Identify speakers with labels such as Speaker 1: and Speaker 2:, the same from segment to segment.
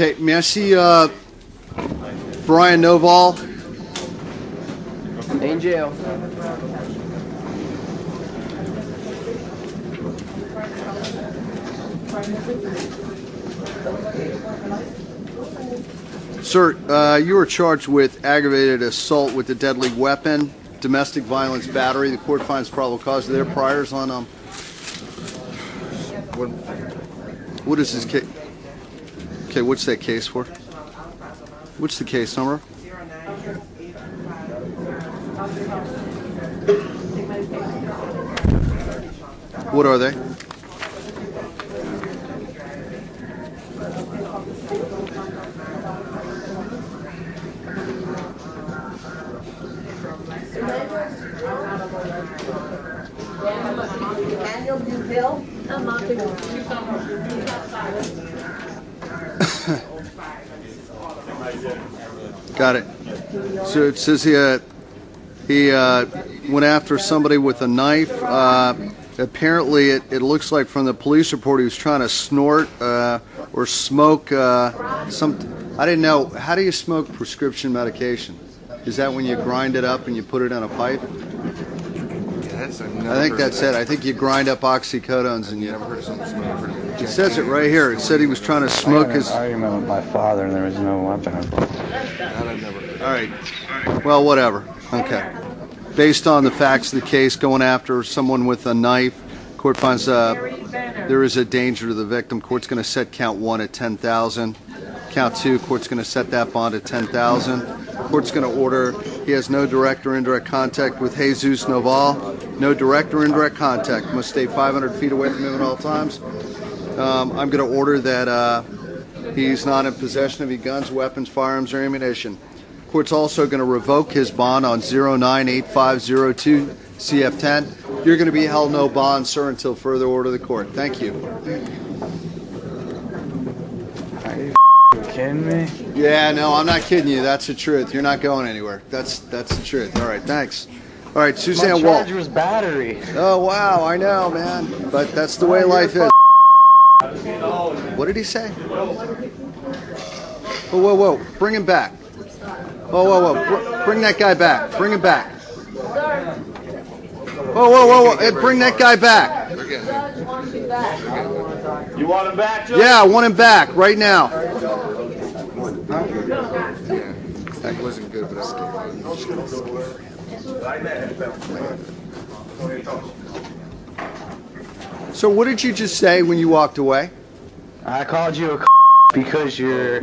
Speaker 1: Okay, may I see uh, Brian Noval?
Speaker 2: In jail.
Speaker 1: Sir, uh, you were charged with aggravated assault with a deadly weapon, domestic violence battery. The court finds probable cause of their priors on um. What, what is this case? Okay, what's that case for? What's the case number? What are they?
Speaker 3: Daniel Duhill.
Speaker 1: Got it. So it says he, uh, he uh, went after somebody with a knife. Uh, apparently, it, it looks like from the police report he was trying to snort uh, or smoke uh, some. I didn't know. How do you smoke prescription medication? Is that when you grind it up and you put it in a pipe?
Speaker 4: Yes,
Speaker 1: I think that's it. I think you grind up oxycodones and you.
Speaker 4: Never heard of something similar.
Speaker 1: It says it right here. It said he was trying to smoke his.
Speaker 5: argument with my father, and there was no weapon involved.
Speaker 4: Never.
Speaker 1: All right. Well, whatever. Okay. Based on the facts of the case, going after someone with a knife, court finds uh, there is a danger to the victim. Court's going to set count one at ten thousand. Count two, court's going to set that bond at ten thousand. Court's going to order he has no direct or indirect contact with Jesus Noval. No direct or indirect contact. Must stay 500 feet away from him at all times. Um, I'm going to order that uh, he's not in possession of any guns, weapons, firearms, or ammunition. Court's also going to revoke his bond on 098502 CF10. You're going to be held no bond, sir, until further order of the court. Thank you.
Speaker 5: Are you kidding me?
Speaker 1: Yeah, no, I'm not kidding you. That's the truth. You're not going anywhere. That's that's the truth. All right, thanks. All right,
Speaker 5: My
Speaker 1: Suzanne Walt.
Speaker 5: charge was battery.
Speaker 1: Oh wow, I know, man. But that's the way life is. What did he say? Whoa, whoa, whoa! Bring him back. Whoa, whoa, whoa! Br- bring that guy back. Bring him back. Whoa, whoa, whoa! whoa. Hey, bring that guy back.
Speaker 6: You want him back, Joe?
Speaker 1: Yeah, I want him back right now.
Speaker 4: That wasn't good, but I was
Speaker 1: So, what did you just say when you walked away?
Speaker 5: I called you a because you're.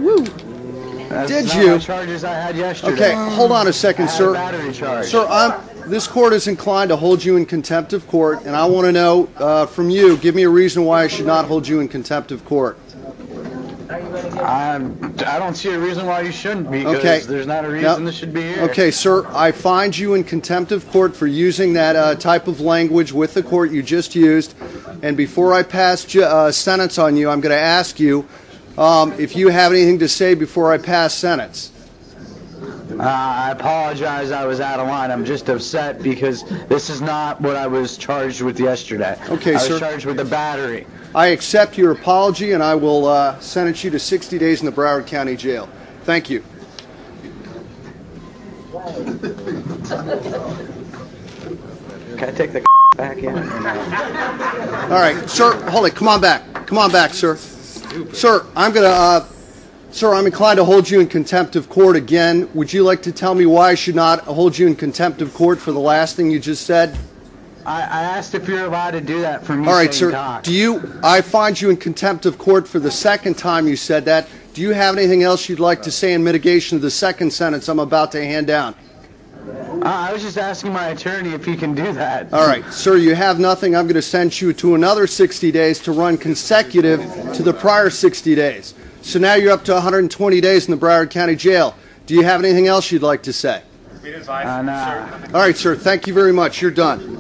Speaker 5: That's
Speaker 1: Did
Speaker 5: not
Speaker 1: you?
Speaker 5: The charges I had yesterday.
Speaker 1: Okay, hold on a
Speaker 5: I
Speaker 1: second,
Speaker 5: had a
Speaker 1: sir.
Speaker 5: battery charge.
Speaker 1: Sir, I'm, this court is inclined to hold you in contempt of court, and I want to know uh, from you, give me a reason why I should not hold you in contempt of court.
Speaker 5: I'm, I don't see a reason why you shouldn't because
Speaker 1: Okay.
Speaker 5: there's not a reason this should be here.
Speaker 1: Okay, sir, I find you in contempt of court for using that uh, type of language with the court you just used. And before I pass ju- uh, sentence on you, I'm going to ask you um, if you have anything to say before I pass sentence.
Speaker 5: Uh, I apologize. I was out of line. I'm just upset because this is not what I was charged with yesterday.
Speaker 1: Okay,
Speaker 5: I was
Speaker 1: sir.
Speaker 5: charged with the battery.
Speaker 1: I accept your apology, and I will uh, sentence you to 60 days in the Broward County Jail. Thank you.
Speaker 5: Can I take the back in?
Speaker 1: All right, sir, hold it. Come on back. Come on back, sir. Sir, I'm going to, uh, sir, I'm inclined to hold you in contempt of court again. Would you like to tell me why I should not hold you in contempt of court for the last thing you just said?
Speaker 5: I, I asked if you're allowed to do that for me
Speaker 1: All right, sir.
Speaker 5: cock.
Speaker 1: Do you, I find you in contempt of court for the second time you said that. Do you have anything else you'd like to say in mitigation of the second sentence I'm about to hand down?
Speaker 5: Uh, I was just asking my attorney if he can do that.
Speaker 1: All right, sir, you have nothing. I'm going to send you to another 60 days to run consecutive to the prior 60 days. So now you're up to 120 days in the Broward County Jail. Do you have anything else you'd like to say?
Speaker 5: Uh, nah.
Speaker 1: All right, sir, thank you very much. You're done.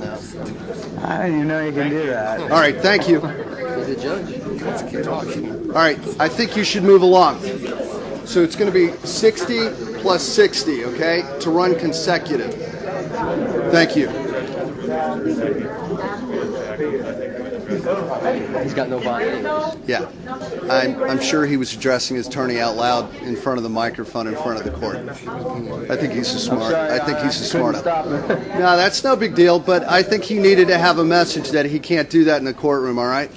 Speaker 5: I didn't even know you can do that.
Speaker 1: All right, thank you.
Speaker 2: The judge.
Speaker 1: All right, I think you should move along. So it's going to be 60 plus 60, okay, to run consecutive. Thank you.
Speaker 2: He's got no bond anyways.
Speaker 1: Yeah. I'm, I'm sure he was addressing his attorney out loud in front of the microphone in front of the court. I think he's a smart. I think he's a smart.
Speaker 5: Stop.
Speaker 1: No, that's no big deal, but I think he needed to have a message that he can't do that in the courtroom, all right?